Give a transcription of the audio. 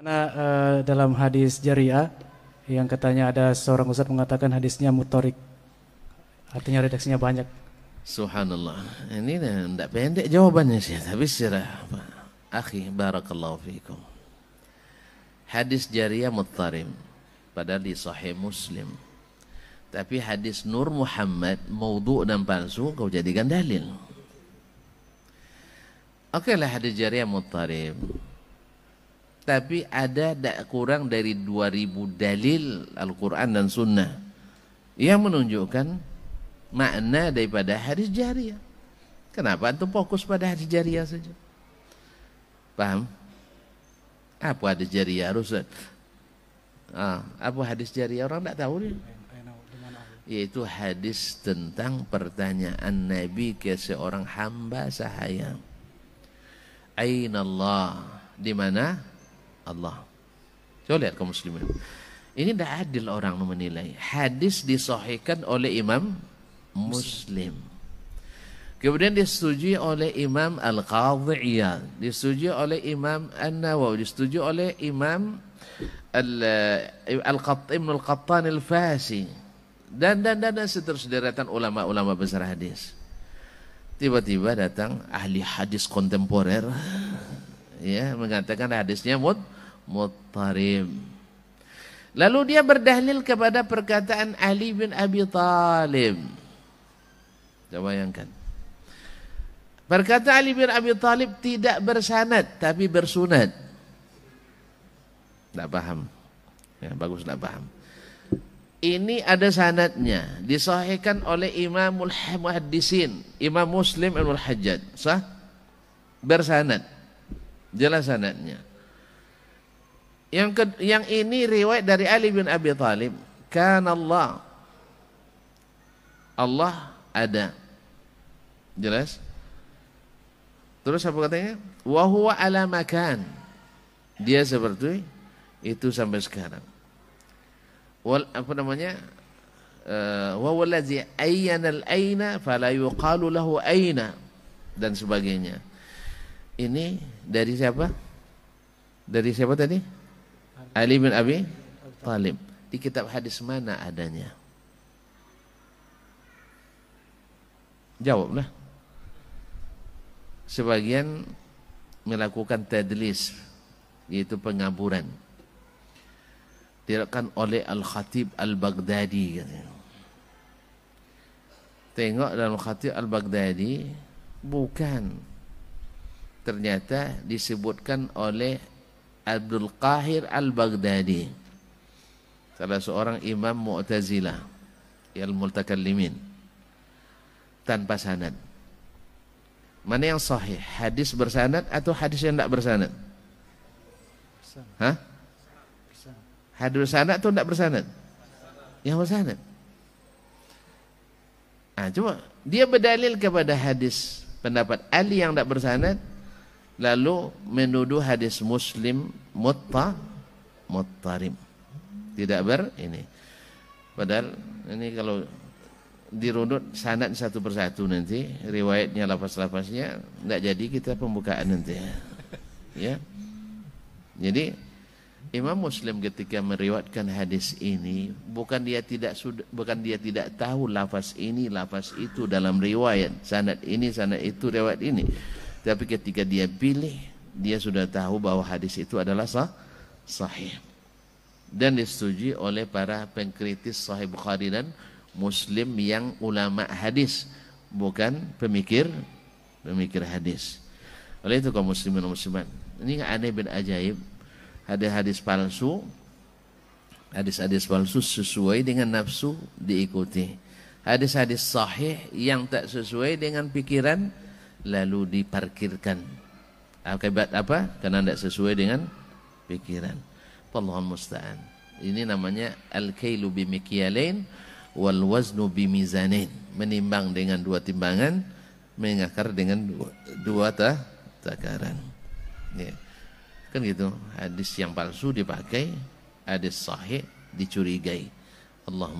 Karena uh, dalam hadis jariah yang katanya ada seorang ustaz mengatakan hadisnya mutorik. Artinya redaksinya banyak. Subhanallah. Ini tidak pendek jawabannya sih, tapi apa? Akhi, barakallahu fiikum. Hadis jariah mutarim padahal di sahih Muslim. Tapi hadis Nur Muhammad maudhu dan palsu kau jadikan dalil. Oke lah hadis jariah mutarim tapi ada kurang dari 2000 dalil Al-Quran dan Sunnah yang menunjukkan makna daripada hadis jariah. Kenapa antum fokus pada hadis jariah saja? Paham? Apa hadis jariah Ustaz? Ah, apa hadis jariah orang tak tahu ni. Yaitu hadis tentang pertanyaan Nabi ke seorang hamba sahaya. Aina Allah? Di mana Allah. Coba lihat kaum muslimin. Ini tidak adil orang menilai. Hadis disahihkan oleh Imam Muslim. Kemudian disetujui oleh Imam Al-Qadhi disetujui oleh Imam An-Nawawi, disetujui oleh Imam Al-Qatt Ibn Al-Qattan Al-Fasi dan dan dan, dan seterusnya deretan ulama-ulama besar hadis. Tiba-tiba datang ahli hadis kontemporer ya mengatakan hadisnya mut muttarib. Lalu dia berdalil kepada perkataan Ali bin Abi Talib. Coba bayangkan. Perkataan Ali bin Abi Talib tidak bersanad tapi bersunad. Tidak paham. Ya, bagus tidak paham. Ini ada sanadnya, disahihkan oleh Imamul Muhaddisin, Imam Muslim Ibnu Hajjaj. Sah? Bersanad. Jelas sanadnya. Yang ke, yang ini riwayat dari Ali bin Abi Thalib. Kan Allah. Allah ada. Jelas? Terus apa katanya? Wa huwa ala makan. Dia seperti itu sampai sekarang. Wal apa namanya? Uh, wa wallazi ayyana al-aina fala yuqalu lahu aina dan sebagainya. Ini dari siapa? Dari siapa tadi? Ali bin Abi Talib. Di kitab hadis mana adanya? Jawablah. Sebagian melakukan tadlis yaitu pengaburan. Dilakukan oleh Al-Khatib Al-Baghdadi Tengok dalam Khatib Al-Baghdadi bukan ternyata disebutkan oleh Abdul Qahir Al-Baghdadi salah seorang imam Mu'tazilah yang multakallimin tanpa sanad. Mana yang sahih? Hadis bersanad atau hadis yang tidak bersanad? Hah? hadis bersanad atau tidak bersanad? Yang bersanad. Ah, coba dia berdalil kepada hadis pendapat Ali yang tidak bersanad lalu menuduh hadis muslim mutta muttarim. Tidak ber ini. Padahal ini kalau dirunut sanad satu persatu nanti riwayatnya lapas-lapasnya tidak jadi kita pembukaan nanti. Ya. Jadi Imam Muslim ketika meriwayatkan hadis ini bukan dia tidak bukan dia tidak tahu lafaz ini lafaz itu dalam riwayat sanad ini sanad itu riwayat ini tapi ketika dia pilih, dia sudah tahu bahwa hadis itu adalah sah, sahih. Dan disetujui oleh para pengkritis sahih Bukhari dan Muslim yang ulama hadis, bukan pemikir pemikir hadis. Oleh itu kaum muslimin dan muslimat, ini aneh bin ajaib. Ada hadis palsu, hadis-hadis palsu sesuai dengan nafsu diikuti. Hadis-hadis sahih yang tak sesuai dengan pikiran lalu diparkirkan. Akibat apa? Karena tidak sesuai dengan pikiran. Allahul musta'an. Ini namanya al-kailu bimikyalain wal waznu bimizanin. Menimbang dengan dua timbangan, mengakar dengan dua, dua ta, takaran. Ya. Kan gitu. Hadis yang palsu dipakai, hadis sahih dicurigai. Allah